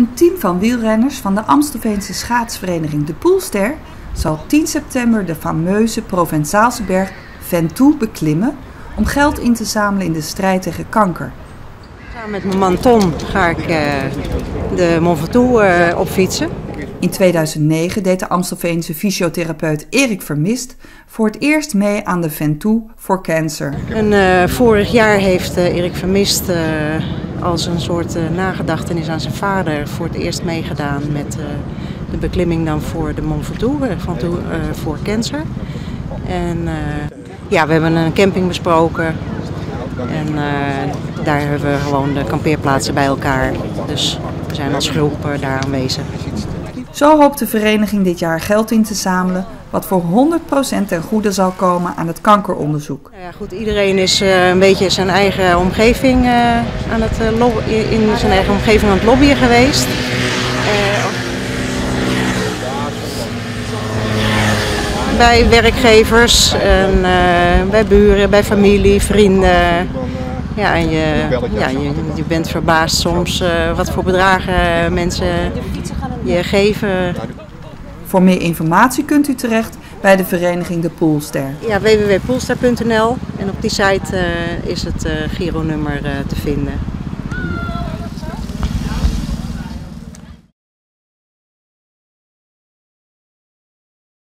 Een team van wielrenners van de Amstelveense schaatsvereniging De Poelster zal 10 september de fameuze Provençaalse berg Ventoux beklimmen om geld in te zamelen in de strijd tegen kanker. Samen met mijn man Tom ga ik uh, de Mont Ventoux uh, opfietsen. In 2009 deed de Amstelveense fysiotherapeut Erik Vermist voor het eerst mee aan de Ventoux voor Cancer. En uh, vorig jaar heeft Erik Vermist als een soort nagedachtenis aan zijn vader voor het eerst meegedaan met de beklimming dan voor de Mont Ventoux, Ventoux voor Cancer. En ja, we hebben een camping besproken. En uh, daar hebben we gewoon de kampeerplaatsen bij elkaar. Dus we zijn als groep uh, daar aanwezig. Zo hoopt de vereniging dit jaar geld in te zamelen, wat voor 100% ten goede zal komen aan het kankeronderzoek. Ja, goed, iedereen is uh, een beetje zijn eigen omgeving aan het in zijn eigen omgeving aan het lobbyen geweest. bij werkgevers, en, bij buren, bij familie, vrienden. Ja, en je, ja, je, je bent verbaasd soms wat voor bedragen mensen je geven. Voor meer informatie kunt u terecht bij de vereniging De Poolster. Ja, www.poolster.nl en op die site uh, is het Giro-nummer te vinden.